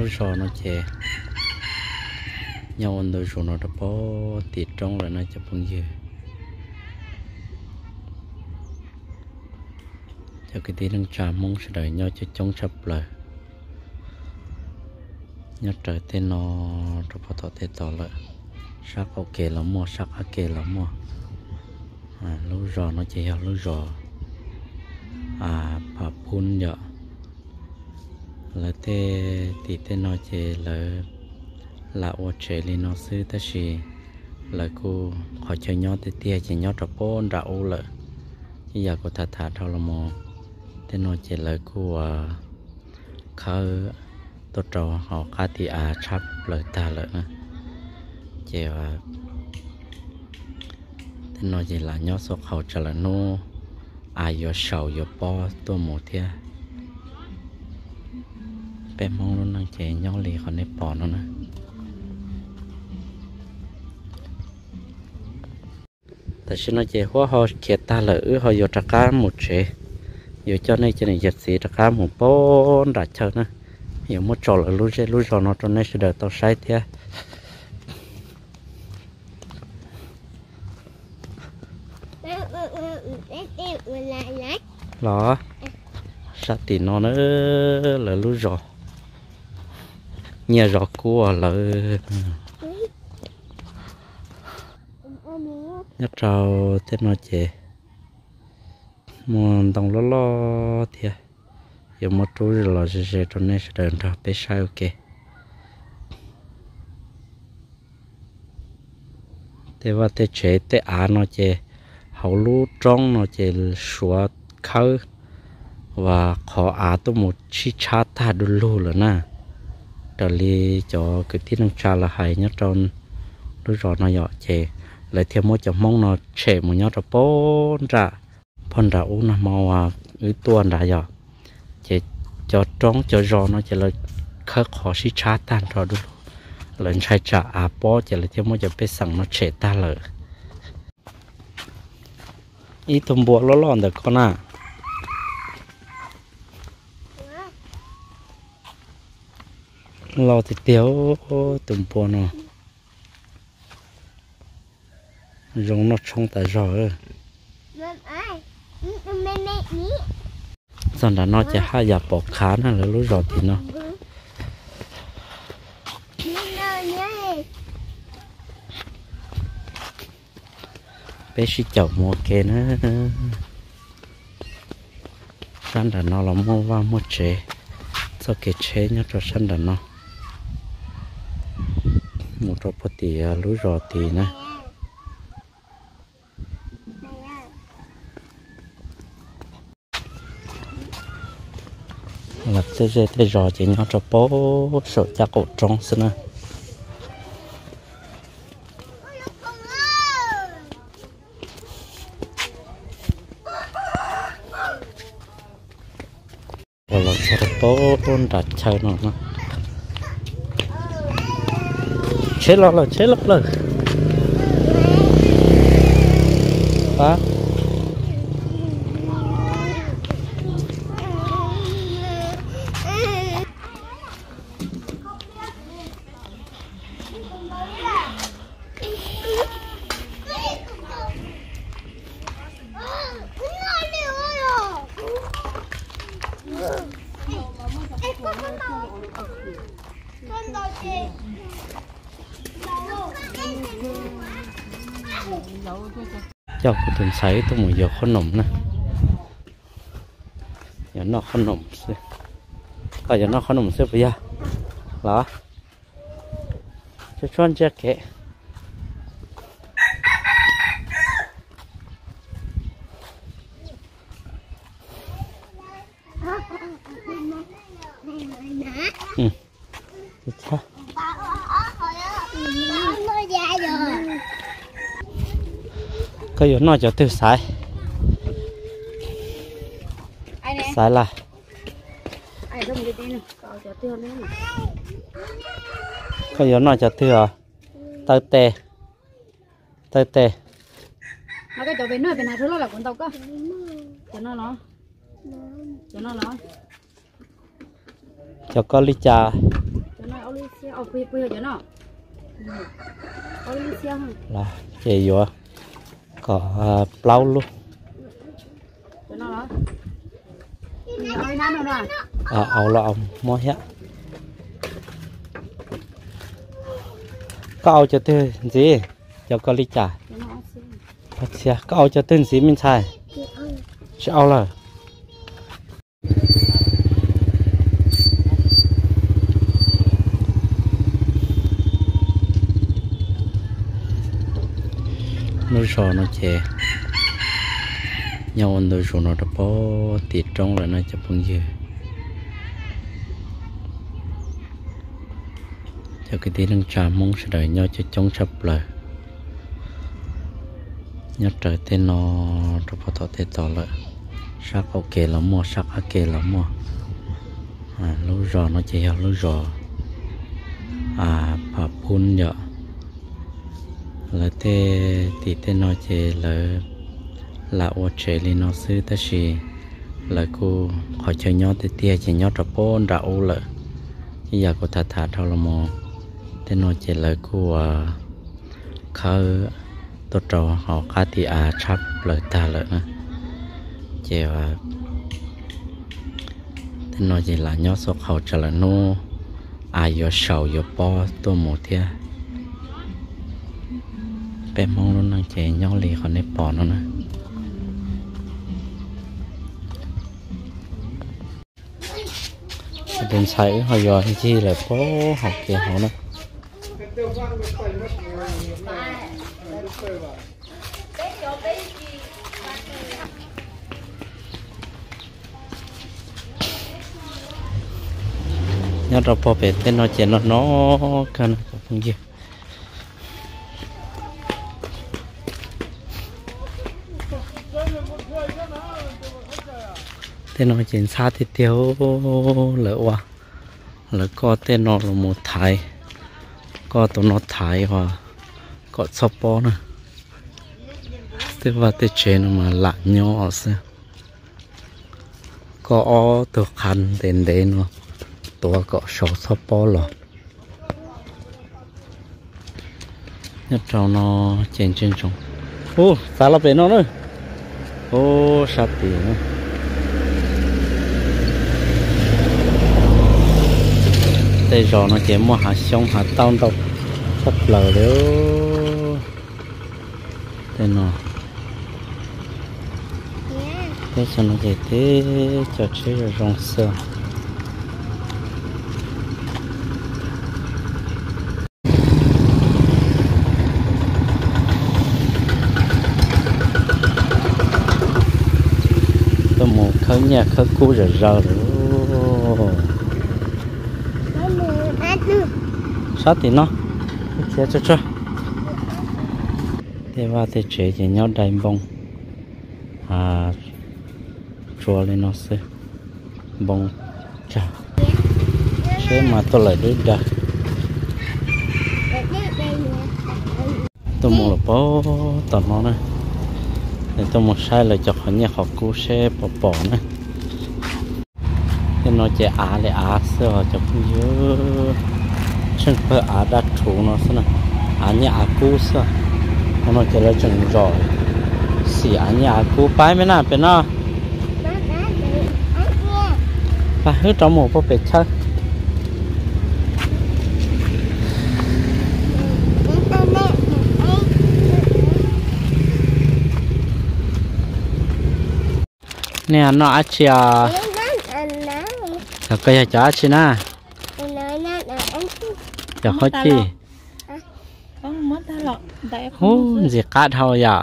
nó sò nó chè. Nhau anh đôi sò nó đã bó tiệt trong rồi, nó chụp bằng gì cho cái tí đang trà mong sẽ đợi nhau cho chống chấp lời nhớ trời tên nó đã bắt tỏ tên tỏ lại. Sắc ok lắm mua, sắc ok lắm mua. À lúc rò nó chỉ lúc rò. À bà phun nhở là thế thì thế nó chỉ là là ô chế lên nó sư ta chỉ là cô họ cho nhau thì tia chỉ nhau trò bôn ra ô lợ chỉ giờ cô thà thà thao là mò. Thế nó chỉ là cô à khá tốt trò họ khá thì à chắp à, lời ta lợ nữa chỉ à thế nó chỉ là nhau số khẩu trở là nô. À yo sầu yo po tôi một thia bé mong luôn năng chế nhau lì còn nếp bỏ nó nè. tại sao nó chế hoa họ kia ta lỡ họ vô trả cá một chế vô cho nên cho nên giật xí trả cá một bốn đã chờ nè. yo một trò là lúc chế lúc trò nó trong này sẽ đợi tao sai thia đó sát thì nó nữa là lú rò nhà rò cua là nhất trâu thế nó chè muốn đồng à? lo lo thì giờ một chú rồi là sẽ sẽ trong này sẽ đợi ra, bé sai, ok. Thế và thế chế, thế à nó chè hậu lú trong nó chè xóa khâu và khó à tôi một chi cha ta đôi lô rồi nè trở li cho cái tiếng năng trà là hay nhất trong đôi rõ nó nhỏ chè. Lại thêm một chấm mong nó chè một nhau cho bốn ra bốn ra uống nó mau à ứ tuần ra giờ chè cho trống, cho rõ nó chè là khá khó chi chát tan rồi đôi lần sai trả à bó, chè lại thêm một chấm bé sẵn nó chè ta lờ ý tôm bộ lo lòn được con à. Lo thì tiêu tôm bùa nó giống nó trong tại rồi xong là nó chỉ hai giờ bỏ khá nó là lúc rồi thì nó. Bé sĩ chậu mua kê nữa săn là nó là mua vào mua chế sau cái chế nhá cho săn là nó một trò bát tì lúa rò tì nè. Là thế thế thế rò chỉ nhau cho bố, sợ cha cổ trong xin nè. Là sợ bố ôn đặt chơi nó nó chết lắm rồi chết lắm rồi. Hả? Cho cái tuần sấy tôi một giờ con nồng nè. Giờ nó con nồng xí có giờ nó con nồng xí bây giờ. Đó cho chọn chắc kệ ừ. Cái gì nó cho tiêu xài. Xài là có gì nó cho tiêu à? Tơ tê. Tơ tê. Nó cái chỗ bên nơi bên này thứ là cuốn tàu cơ cho nó nó cho nó nó cho có ly trà. Hả? Là chế vô có à, plau luôn. Đi à ao là ông mua hết. Ao cho tôi gì? Cho có lý trả ao xe ao cho tôi gì mình xài? Chứ ao là nó sò nó chè. Nhau anh đôi sò nó đã bó tiệt trong là nó chụp bằng dừa. Cho cái tí đang trà mong sẽ đợi nhau cho chống sập lại. Nhớ trời tên nó cho bắt đầu tên tỏ lại. Sắc ok lắm mò, sắc ok lắm mò. À lúc rò nó chỉ hiểu lúc rò. À bà phun giờ là thế thì thế nó chỉ là là ô chế li nó sư ta chỉ là cô họ chơi nhau thì tia chỉ nhau trò bôn ra ô lợ giờ cô thà thà thao là mò. Thế nó chỉ là cô à khờ tốt trò, họ khá thì à chắp lời ta lợ nữa chỉ à thế nó chỉ là nhau số khẩu trở là nô. À yo sầu yo po tôi một thiệt bé mong nó năng chế nhau lì còn nếp bỏ nó nữa bên sấy họ dò thì chi là có học kì họ nhớ đâu bỏ về tên nó chế nó nó cái nó không gì thế nó chuyển xa thì thiếu lỡ quá, lỡ có tên nó là một thái. Có tổ nó thái hoa, có sắp bó nữa. Thế và thế trên mà lạ nhỏ xe, có thực hành đến đến mà tổ có số sắp bó rồi nhất trong nó trên trên trong ô xa là bên nó nữa. Ô sắp tiền nữa. Đây rồi nó chỉ mua hạt xong hạt tông đâu sắp lờ đéo đây nó thế cho nó chỉ thế cho chơi rồi rong sơ tôi một khởi nhà khởi cú rồi rồi sát thì nó. Chia cho cho thế và thế chế thì nhau đánh bông. À chua lên nó sẽ bông chả. Thế mà tôi lại đứt ra. Tôi muốn là bó tầm nó này. Thì tôi một sai là cho họ nhà họ cú xe bỏ bỏ này. Thế nó chạy á để á sơ cho không nhớ chân phải á đã chủ nó này á nhà á cú sơ nó chỉ là chừng rồi xì á nhà á cú bái mấy nào bên nó và hết trong một cái bể chơi nè nó ăn chia là cái gì chả chi na เดี๋ยวเขาจี้ต้องมัดตลอดได้โอ้สิกะเท่าอย่า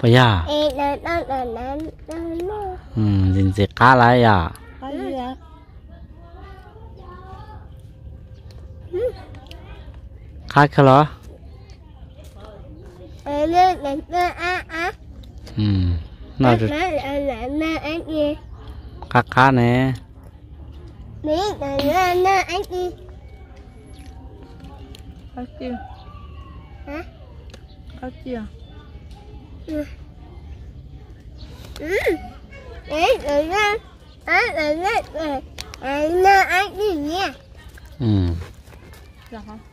ปะย่าเอ๊ะนั่นนั่นนั่นนั่นอืมสิสิกะอะไรอย่าไปเลคาดเขาหรอเออเลือกเลือกอะอะอืมน่าจะคาคาเนี่ยนี่เลือกเลือกอะ có chưa? Có chưa? Ừ. Là hả